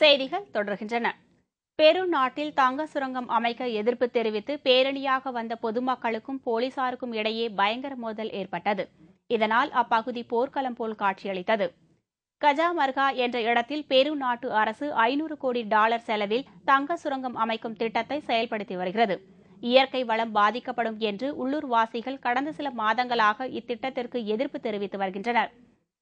செய்திகள் தொடர்கின்றன. பெருநாட்டில் தங்க சுரங்கம் அமைக்க எதிர்ப்பு தெரிவித்து பேரணியாக வந்த பொதுமக்களுக்கும் போலீசாருக்கும் இடையே பயங்கர மோதல் ஏற்பட்டது. இதனால் அப்பகுதி போர்க்களம் போல் காட்சியளித்தது. கஜாமர்கா என்ற இடத்தில் பெரு நாட்டு அரசு ஐநூறு கோடி டாலர் செலவில் தங்க சுரங்கம் அமைக்கும் திட்டத்தை செயல்படுத்தி வருகிறது. இயற்கை வளம் பாதிக்கப்படும் என்று உள்ளூர்வாசிகள் கடந்த சில மாதங்களாக இத்திட்டத்திற்கு எதிர்ப்பு தெரிவித்து வருகின்றனர்.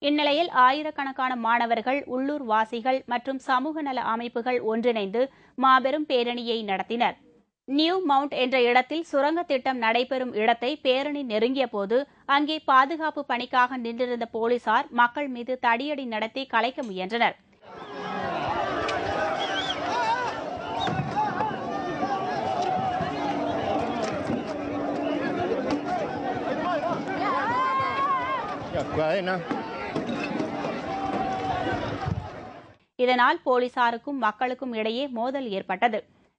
இந்நிலையில் ஆயிரக்கணக்கான மாணவர்கள் உள்ளூர் வாசிகள் மற்றும் சமூக நல அமைப்புகள் ஒன்றிணைந்து மாபெரும் பேரணியை நடத்தினர் நியூ மவுண்ட் என்ற இடத்தில் சுரங்க திட்டம் நடைபெறும் இடத்தை பேரணி நெருங்கிய போது அங்கே பாதுகாப்பு பணிக்காக நின்றிருந்த போலீசார் மக்கள் மீது தடியடி நடத்தி கலைக்க முயன்றனர் cadena. இதனால் போலீசாருக்கும் மக்களுக்கும் இடையே மோதல் ஏற்பட்டது.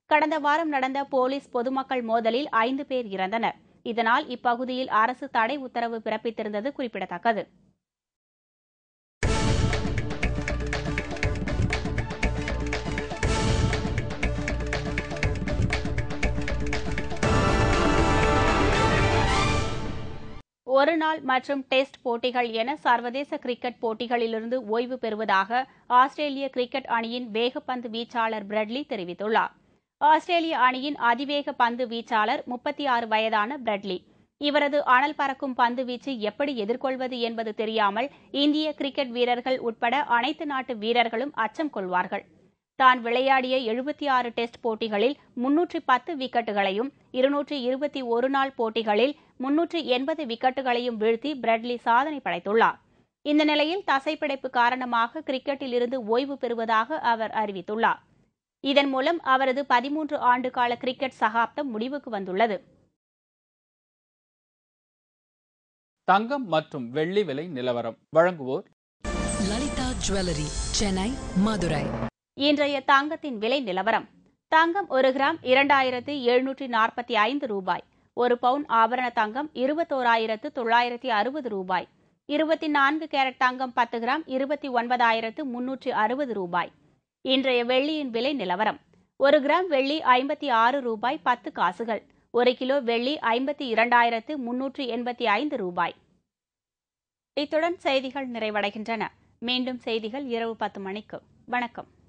கடந்த வாரம் நடந்த போலீஸ் பொதுமக்கள் மோதலில் ஐந்து பேர் இறந்தனர். இதனால் இப்பகுதியில் அரசு தடை உத்தரவு பிறப்பித்திருந்தது குறிப்பிடத்தக்கது. ஒருநாள் மற்றும் டெஸ்ட் போட்டிகள் என சர்வதேச கிரிக்கெட் போட்டிகளிலிருந்து ஓய்வு பெறுவதாக ஆஸ்திரேலிய கிரிக்கெட் அணியின் வேகப்பந்து வீச்சாளர் பிரெட்லி தெரிவித்துள்ளார். ஆஸ்திரேலிய அணியின் அதிவேக பந்து வீச்சாளர் முப்பத்தி ஆறு வயதான பிரெட்லி. இவரது அனல் பறக்கும் பந்து வீச்சு எப்படி எதிர்கொள்வது என்பது தெரியாமல் இந்திய கிரிக்கெட் வீரர்கள் உட்பட அனைத்து நாட்டு வீரர்களும் அச்சம் கொள்வார்கள். தான் விளையாடிய எழுபத்தி ஆறு டெஸ்ட் போட்டிகளில் முன்னூற்றி பத்து விக்கெட்டுகளையும் இருநூற்றி இருபத்தி ஒரு நாள் போட்டிகளில் முன்னூற்றி எண்பது விக்கெட்டுகளையும் வீழ்த்தி பிரெட்லி சாதனை படைத்துள்ளார். இந்த நிலையில் தசைப்பிடிப்பு காரணமாக கிரிக்கெட்டில் இருந்து ஓய்வு பெறுவதாக அவர் அறிவித்துள்ளார். இதன் மூலம் அவரது பதிமூன்று ஆண்டு கால கிரிக்கெட் சகாப்தம் முடிவுக்கு வந்துள்ளது. தங்கம் மற்றும் வெள்ளி விலை நிலவரம் வழங்குவோர் லலிதா ஜுவல்லரி சென்னை மதுரை. இன்றைய தங்கத்தின் விலை நிலவரம். தங்கம் ஒரு கிராம் இரண்டாயிரத்து எழுநூற்றி நாற்பத்தி ஐந்து ரூபாய். ஒரு பவுன் ஆபரண தங்கம் இருபத்தோராயிரத்து தொள்ளாயிரத்தி அறுபது ரூபாய். இருபத்தி நான்கு கேரட் தங்கம் பத்து கிராம் இருபத்தி ஒன்பதாயிரத்து முன்னூற்றி அறுபது ரூபாய். இன்றைய வெள்ளியின் விலை நிலவரம். ஒரு கிராம் வெள்ளி ஐம்பத்தி ஆறு ரூபாய் பத்து காசுகள். ஒரு கிலோ வெள்ளி ஐம்பத்தி இரண்டாயிரத்து முன்னூற்றி எண்பத்தி ஐந்து ரூபாய். இத்துடன் செய்திகள் நிறைவடைகின்றன. மீண்டும் செய்திகள் இரவு பத்து மணிக்கு. வணக்கம்.